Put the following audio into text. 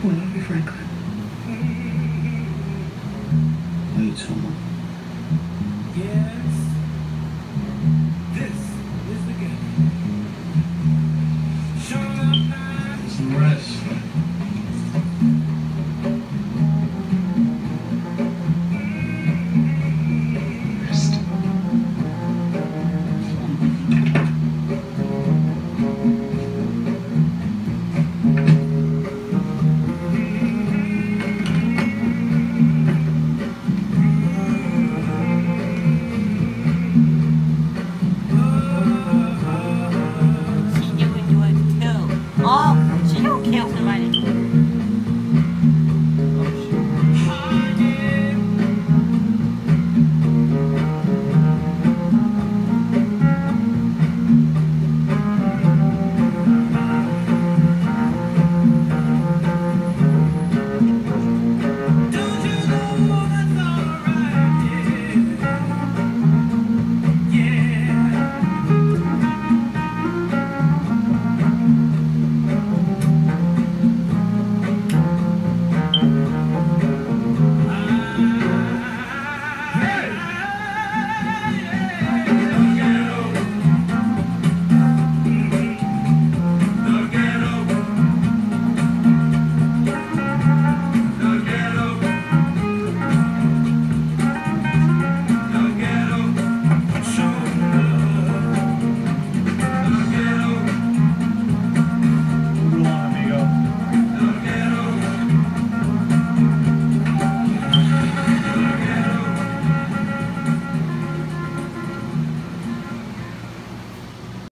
I love you, Franklin. I need someone. Yeah. Bye.